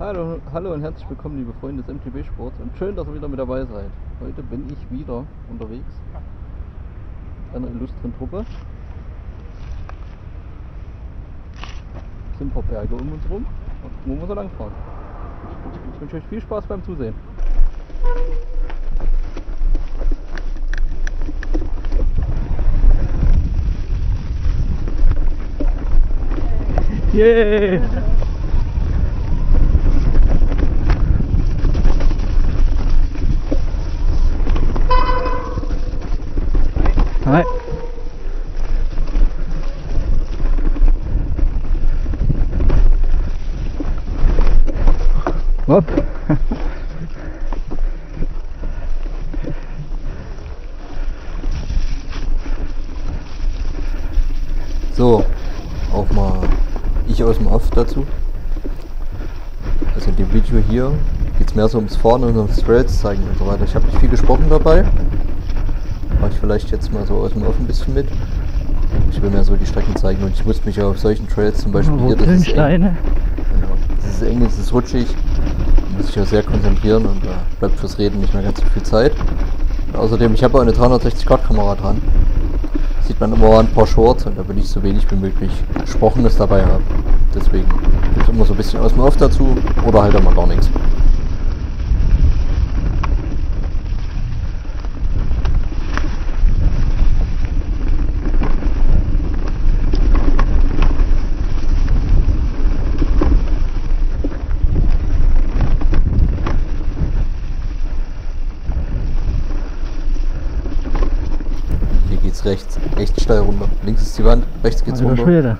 Hallo, hallo und herzlich willkommen, liebe Freunde des MTB Sports und schön, dass ihr wieder mit dabei seid. Heute bin ich wieder unterwegs einer illustren Truppe. Es sind ein paar Berge um uns rum und wo wir so lang fahren. Ich wünsche euch viel Spaß beim Zusehen. Yeah! Hopp. So, auch mal ich aus dem Off dazu. Also in dem Video hier geht es mehr so ums Fahren und ums Trails zeigen und so weiter. Ich habe nicht viel gesprochen dabei. Mache ich vielleicht jetzt mal so aus dem Off ein bisschen mit. Ich will mehr so die Strecken zeigen und ich muss mich ja auf solchen Trails zum Beispiel hier, das ist eng, genau, das ist eng, es ist rutschig, muss ich ja sehr konzentrieren und da bleibt fürs Reden nicht mehr ganz so viel Zeit. Außerdem, ich habe eine 360 Grad Kamera dran. Sieht man immer ein paar Shorts und da will ich so wenig wie möglich Gesprochenes dabei haben. Deswegen gibt es immer so ein bisschen aus dem Off dazu oder halt mal gar nichts. Hier geht's rechts echt steil runter. Links ist die Wand, rechts geht's Alter runter. Schwede.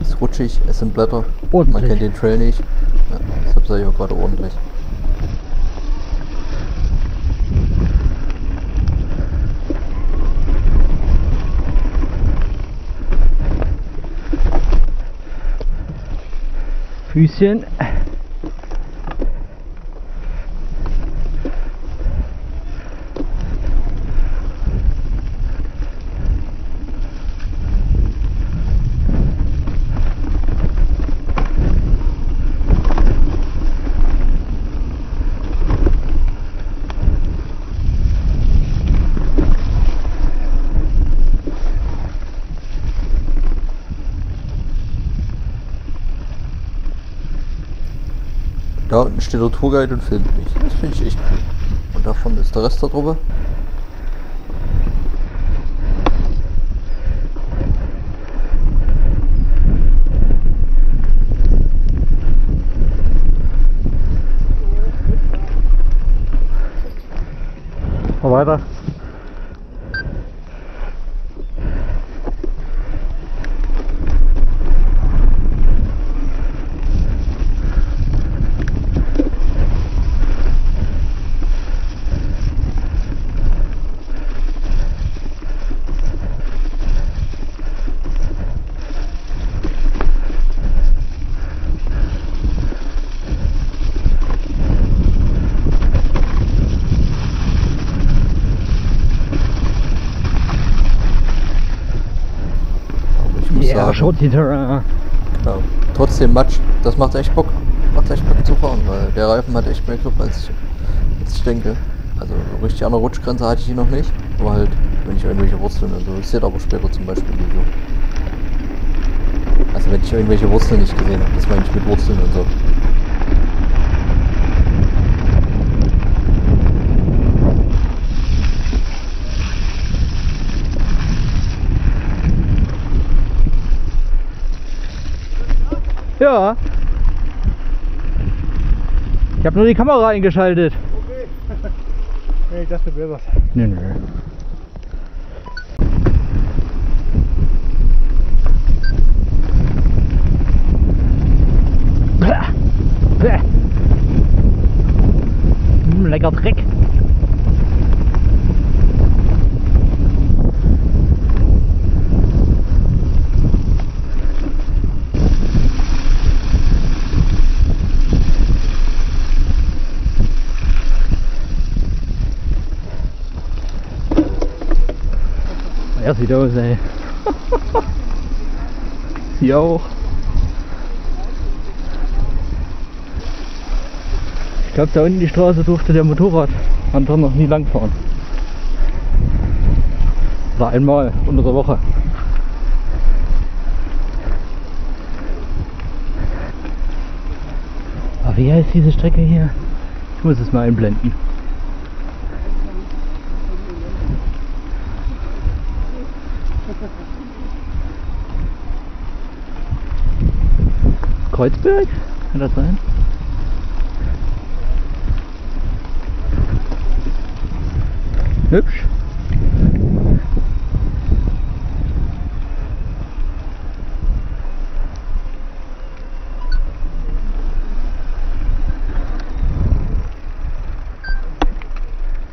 Es ist rutschig, es sind Blätter. Man Ordentlich. kennt den Trail nicht. Ja, deshalb sage ich auch gerade ordentlich. Füßchen. Da unten steht der Tourguide und filmt mich. Das finde ich echt cool. Und davon ist der Rest der Truppe. Mal weiter. Aber ich muss Ja, Terrain. ja, trotzdem Matsch, das macht echt Bock. Macht echt Bock zu fahren, weil der Reifen hat echt mehr Grip als ich, als ich denke. Also so richtig an der Rutschgrenze hatte ich ihn noch nicht. Aber halt, wenn ich irgendwelche Wurzeln und so. Das seht aber später zum Beispiel im Video. Also wenn ich irgendwelche Wurzeln nicht gesehen habe, das meine ich mit Wurzeln und so. Ja. Ich habe nur die Kamera eingeschaltet. Okay. nee, ich dachte, wäre was. Nö, nö. Mm, lecker Dreck. Er sieht aus, ey. Sie auch. Ich glaube, da unten die Straße durfte der Motorradwanderer noch nie langfahren. Oder einmal unter der Woche. Aber wie heißt diese Strecke hier? Ich muss es mal einblenden. Kreuzberg? Kann das sein? Hübsch.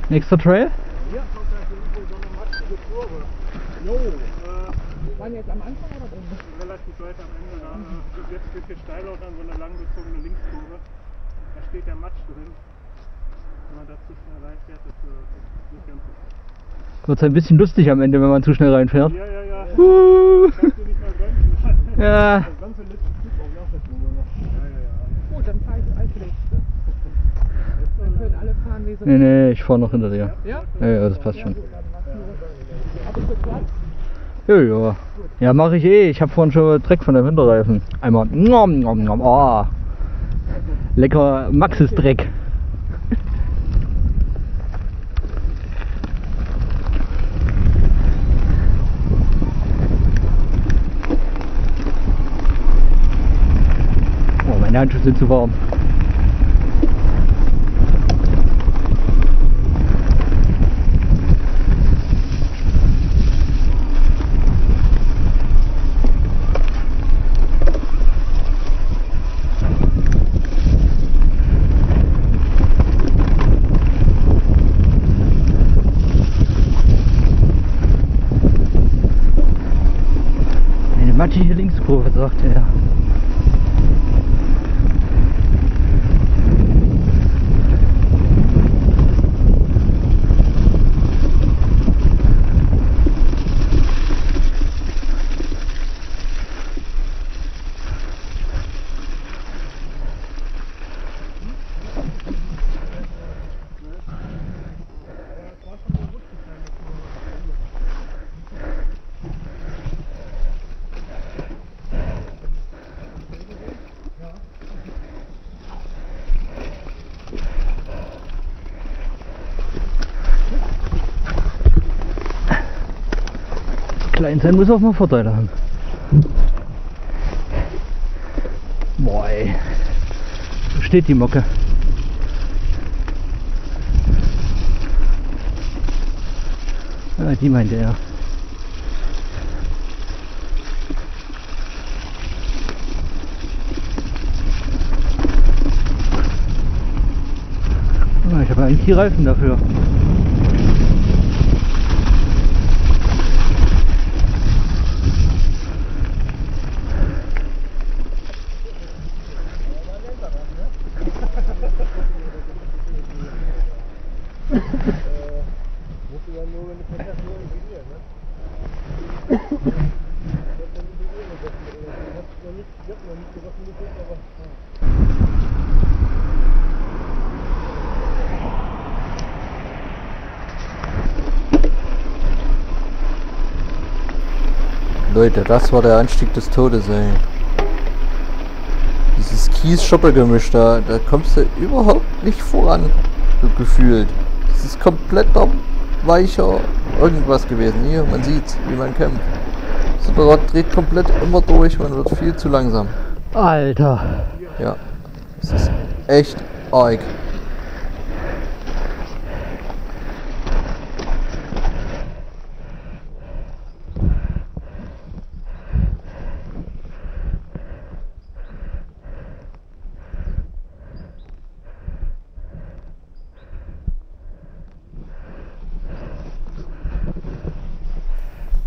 Nächster Trail? Hier kommt da irgendwo so eine matschige Kurve. Jo, äh, Waren jetzt am Anfang oder Ende? relativ weit am Ende da. Äh, jetzt wird hier steil und dann so eine langgezogene Linkskurve. Da steht der Matsch drin. Wenn man da zu schnell reinfährt, das ist nicht ganz so. Wird ein bisschen lustig am Ende, wenn man zu schnell reinfährt. Ja, ja, ja. Uh, Kannst du nicht mal bremsen. ja. Das ganze letzte Stück auch nach der Kurve noch. Ja, ja, ja. Gut, dann fahre ich als Letzte. Dann können alle fahren, wie sie Nee, nee, ich fahre noch hinter dir. Ja? Ja, ja, das passt schon. Habe ich geklappt? Ja, ja. Ja, mache ich eh. Ich habe vorhin schon Dreck von der Winterreifen. Einmal. Nom, nom, nom. Oh. Lecker Maxis Dreck. Oh, meine Handschuhe sind zu warm. Matschige Linkskurve, sagte er. Klein sein muss auch mal Vorteile haben. Boah, ey. Wo steht die Mocke? Ah, die meinte er. Ah, ich habe eigentlich die Reifen dafür. Musst du dann nur, wenn du Pech hast, nur integrieren, ne? Das wird dann integrieren und das oder so. Ich hab's noch nicht, ich hab noch nicht gerochen bis jetzt, aber. ja. Leute, das war der Anstieg des Todes, ey. Dieses Kies-Schoppelgemisch da, da kommst du überhaupt nicht voran, so gefühlt. Das ist kompletter weicher irgendwas gewesen. Hier, man sieht's, wie man kämpft. Das Rad dreht komplett immer durch, man wird viel zu langsam. Alter. Ja, es ist echt arg.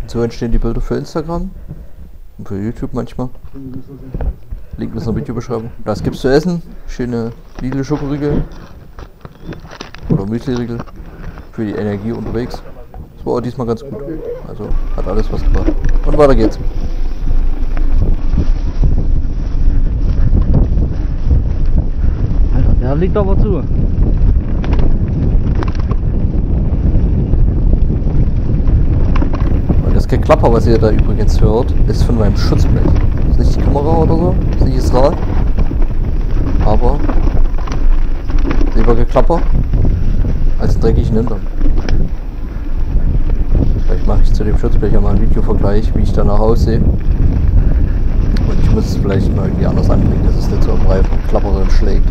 Und so entstehen die Bilder für Instagram und für YouTube manchmal. Link ist in der Videobeschreibung. Das gibt's zu essen. Schöne Lidl Schokoriegel. Oder Müsli-Riegel. Für die Energie unterwegs. Das war auch diesmal ganz gut. Also hat alles was gebracht. Und weiter geht's. Alter, der liegt aber zu. Und das Geklapper, was ihr da übrigens hört, ist von meinem Schutzblech. ist nicht die Kamera oder so, ist nicht das Rad. Aber lieber Geklapper als dreckigen Hintern. Vielleicht mache ich zu dem Schutzblech ja mal einen Videovergleich, wie ich danach aussehe. Und ich muss es vielleicht mal irgendwie anders anbringen, dass es nicht so am Reifen klappert und schlägt.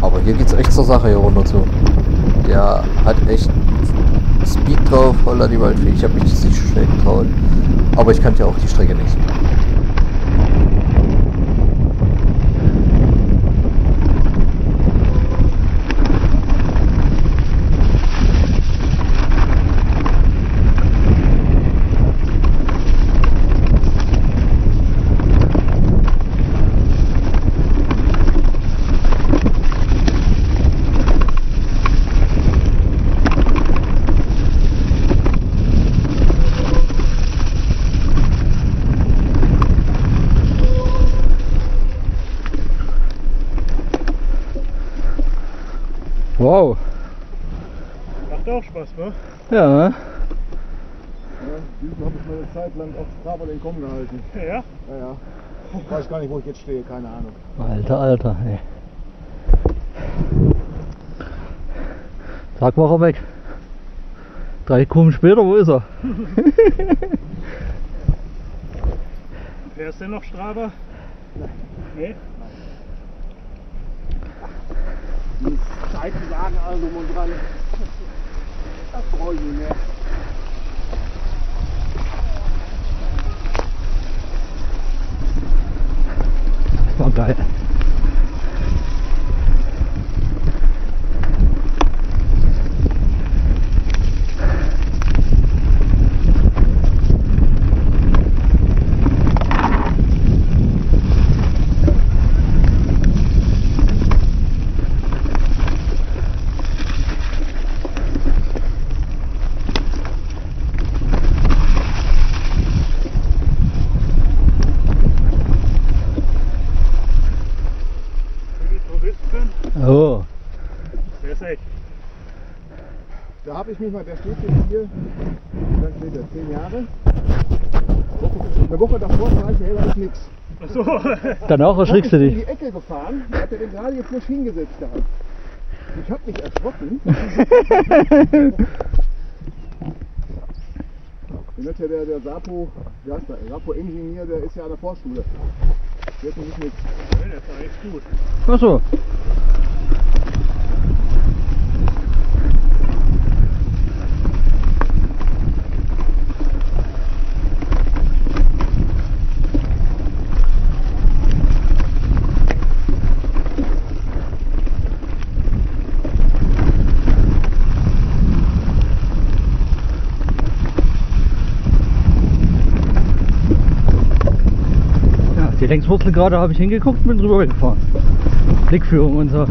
Aber hier geht's echt zur Sache hier runter zu. Der hat echt Speed drauf, holla die Waldfee. Ich habe mich das nicht so schnell getraut. Aber ich kannte ja auch die Strecke nicht. Wow. Macht auch Spaß, ne? Ja, Ja, diesen habe ich mir eine Zeit lang auf Strava den Kommen gehalten. Ja. Ja, ja. Ich weiß gar nicht, wo ich jetzt stehe, keine Ahnung. Alter, Alter, ey. Sag er weg. Drei Kunden später, wo ist er? Wer ist denn noch Strava? Nee. Die Zeiten sagen also und dran. Das brauche ich nicht. Das war geil. Für die Touristen, Oh, der ist echt. Da habe ich mich mal, der steht jetzt hier, wie lange steht der? Zehn Jahre? Eine Woche davor sah ich, da ist nichts. Achso. danach erschrickst du in dich. die Ecke gefahren, hat er den gerade jetzt nicht hingesetzt gehabt. Ich habe mich erschrocken. Den hat ja der, der Sapo, wie heißt der, Sapo-Ingenieur, der ist ja an der Vorschule. Der hat nämlich nichts. Ja, der ist gut. Achso. Ja, die Längswurzel gerade habe ich hingeguckt und bin drüber weggefahren. Blickführung und so.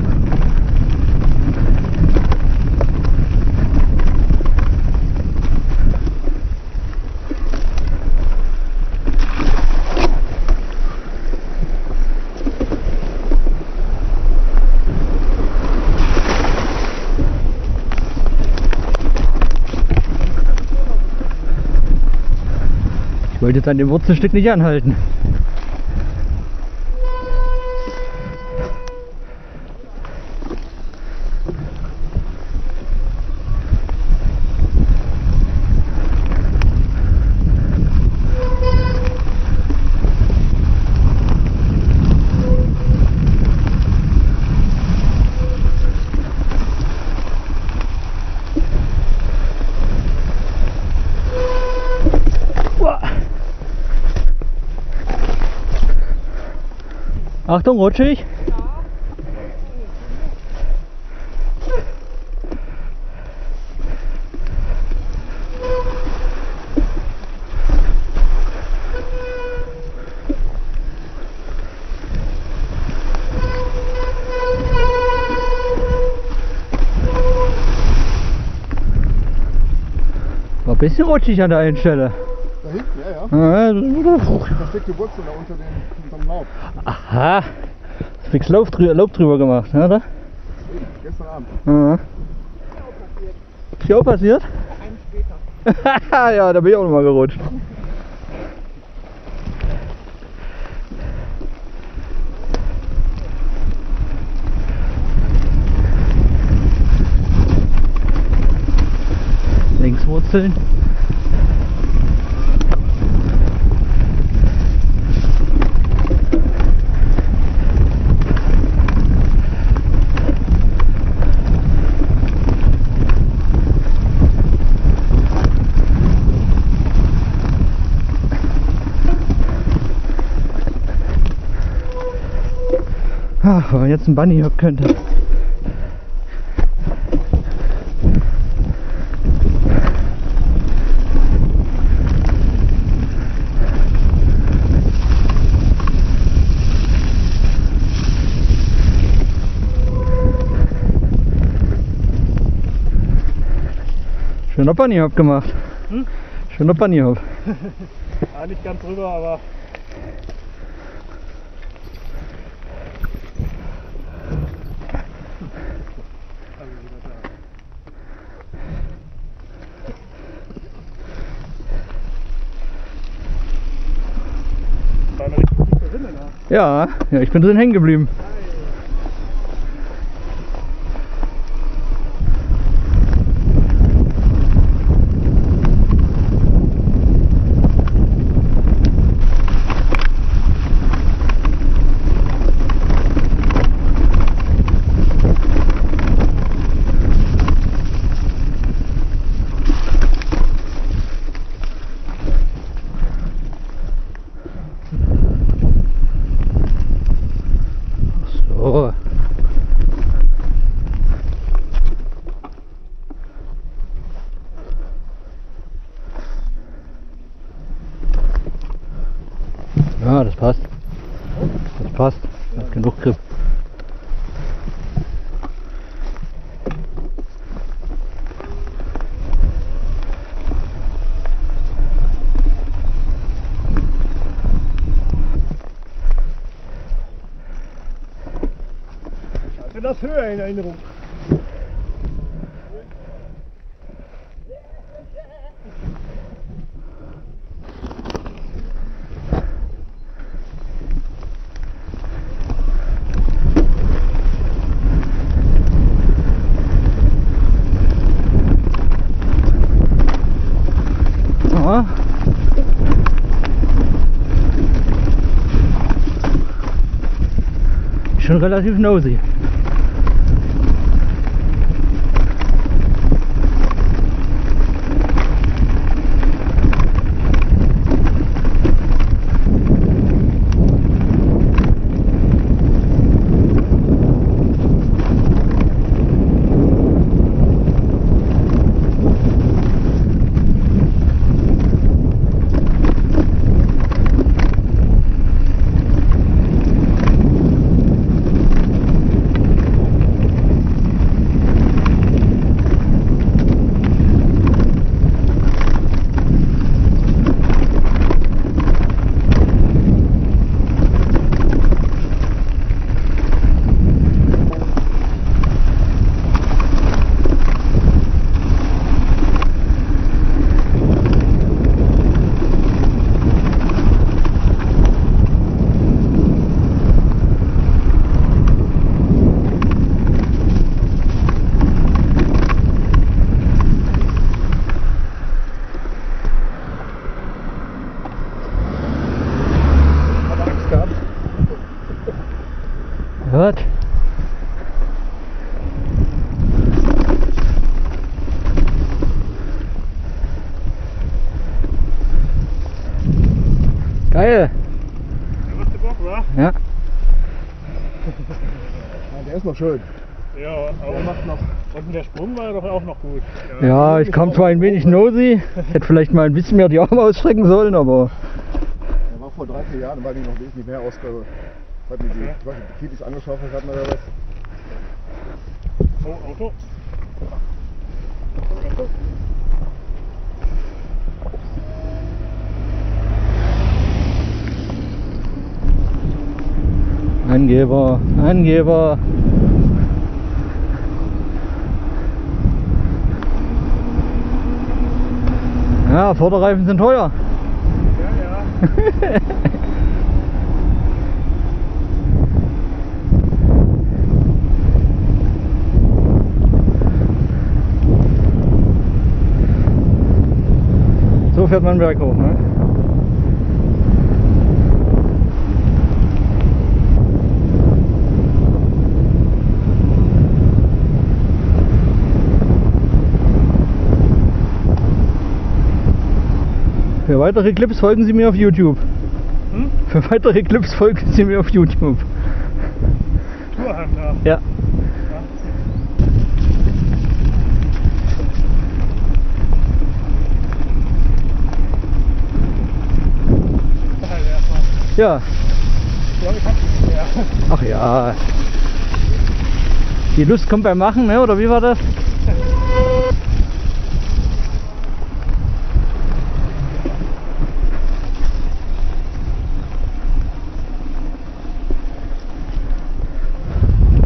Ich wollte jetzt an dem Wurzelstück nicht anhalten. Achtung, rutschig. War ein bisschen rutschig an der einen Stelle. Da hinten, ja, ja. Ja, das ist wieder- Da steckt die Wurzel da unter unterm Laub. Aha, Fix Lauf, drü Laub drüber gemacht, oder? Gestern Abend. Ja. Ist dir auch passiert? Einen später. ja, da bin ich auch noch mal gerutscht. Linkswurzeln. Ach, wenn man jetzt einen Bunny Hop könnte. Schöner Bunny Hop gemacht. Hm? Schöner Bunny Hop. Ja, nicht ganz drüber, aber Also wieder da. War eine richtig tiefe Rinne da. Ja, ja, ich bin drin hängen geblieben. So. Ja, das passt. Das passt. Hat genug Grip. Hatte das höher in Erinnerung. Schon relativ nosy. Hab Angst gehabt. Was? Geil. Der machte Bock, wa? Ja. Ja, noch schön. Ja, aber macht noch. und der Sprung war doch auch noch gut. Ja, ich kam zwar ein wenig nosy. Ich hätte vielleicht mal ein bisschen mehr die Arme ausstrecken sollen, aber Der war vor drei, vier Jahren, weil die noch wesentlich mehr ausgabe. Hat mir die, Okay. ich weiß nicht, die Kitis angeschaufelt hat oder was. Oh, Auto. Angeber, Angeber. Ja, Vorderreifen sind teuer. Ja, ja. So fährt man einen Berg hoch, ne? Für weitere Clips folgen Sie mir auf YouTube. Hm? Für weitere Clips folgen Sie mir auf YouTube. Tourhunter. Ja. Ja. Ich glaube, ich hab nicht mehr. Ach ja. Die Lust kommt beim Machen, ne? Oder wie war das?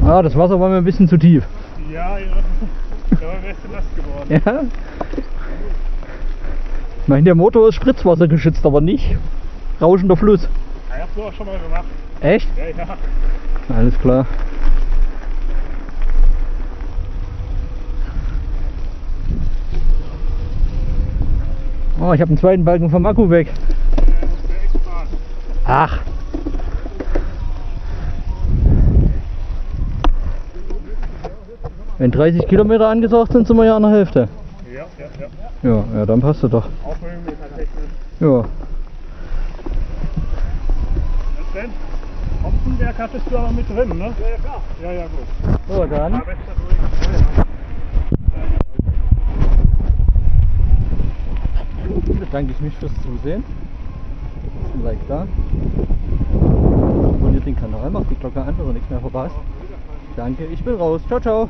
Ah, das Wasser war mir ein bisschen zu tief. Ja, ja. Da wärst du nass geworden. Ja. Ich meine, der Motor ist Spritzwasser geschützt, aber nicht rauschender Fluss. Ja, ich hab's so auch schon mal gemacht. Echt? Ja, ja. Alles klar. Oh, ich habe einen zweiten Balken vom Akku weg. Ach. Wenn 30 Kilometer angesagt sind, sind wir ja an der Hälfte. Ja, ja, ja. Ja, ja, dann passt es doch. Ja. Was denn? Hopfenberg hattest du aber mit drin, ne? Ja, ja, klar. Ja, ja, gut. So, dann. Bedanke ich mich fürs Zusehen. Lasst ein Like da. Abonniert den Kanal, macht die Glocke an, dass ihr nichts mehr verpasst. Danke, ich bin raus. Ciao, ciao.